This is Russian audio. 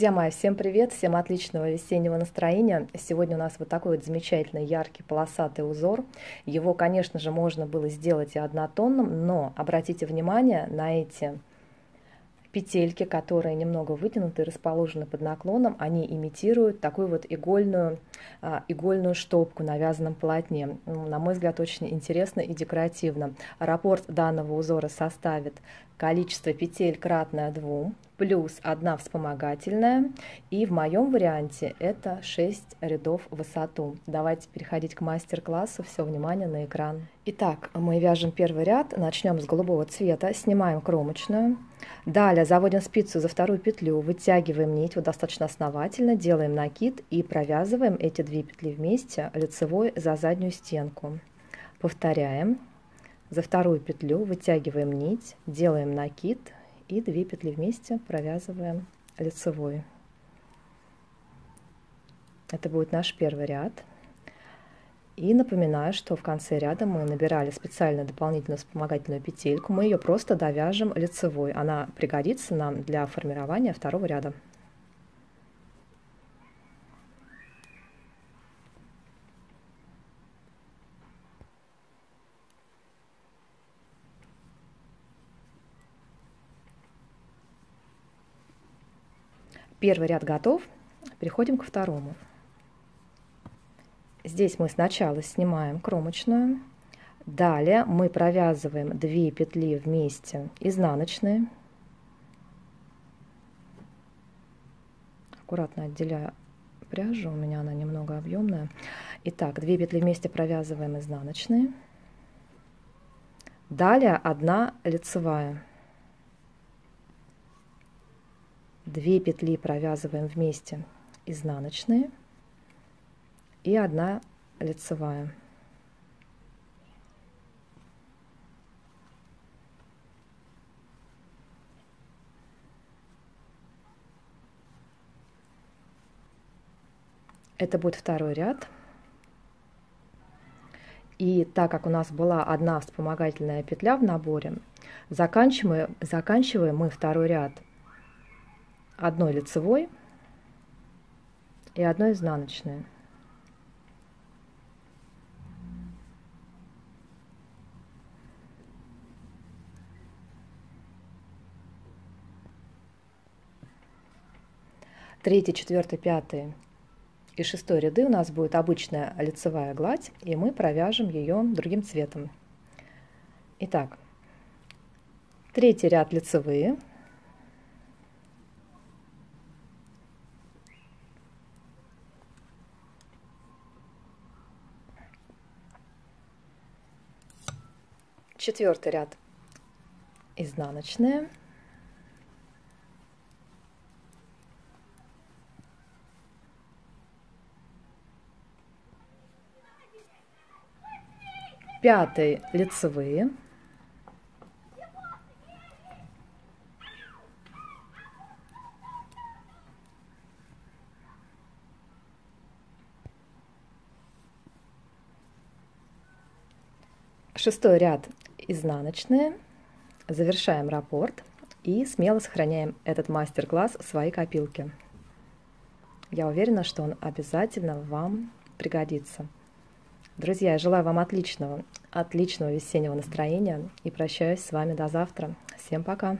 Друзья мои, всем привет, всем отличного весеннего настроения. Сегодня у нас вот такой вот замечательный яркий полосатый узор. Его, конечно же, можно было сделать и однотонным, но обратите внимание на эти петельки, которые немного вытянуты, расположены под наклоном, они имитируют такую вот игольную, а, игольную штопку на вязаном полотне. На мой взгляд, очень интересно и декоративно. Раппорт данного узора составит количество петель кратное 2, плюс одна вспомогательная, и в моем варианте это 6 рядов в высоту. Давайте переходить к мастер-классу, все внимание на экран. Итак, мы вяжем первый ряд, начнем с голубого цвета, снимаем кромочную, далее заводим спицу за вторую петлю, вытягиваем нить вот достаточно основательно, делаем накид и провязываем эти две петли вместе лицевой за заднюю стенку. Повторяем за вторую петлю вытягиваем нить, делаем накид и 2 петли вместе провязываем лицевой. Это будет наш первый ряд. И напоминаю, что в конце ряда мы набирали специально дополнительную вспомогательную петельку. Мы ее просто довяжем лицевой. Она пригодится нам для формирования второго ряда. Первый ряд готов, переходим ко второму. Здесь мы сначала снимаем кромочную, далее мы провязываем 2 петли вместе изнаночные, аккуратно отделяю пряжу, у меня она немного объемная. Итак, 2 петли вместе провязываем изнаночные, далее одна лицевая. 2 петли провязываем вместе изнаночные и 1 лицевая. Это будет второй ряд. И так как у нас была одна вспомогательная петля в наборе, заканчиваем, заканчиваем мы второй ряд одной лицевой и одной изнаночной. Третий, четвертый, пятый и шестой ряды у нас будет обычная лицевая гладь, и мы провяжем ее другим цветом. Итак, третий ряд лицевые – четвертый ряд изнаночная пятый лицевые шестой ряд изнаночные, завершаем раппорт и смело сохраняем этот мастер-класс в своей копилке. Я уверена, что он обязательно вам пригодится. Друзья, желаю вам отличного, отличного весеннего настроения и прощаюсь с вами до завтра. Всем пока!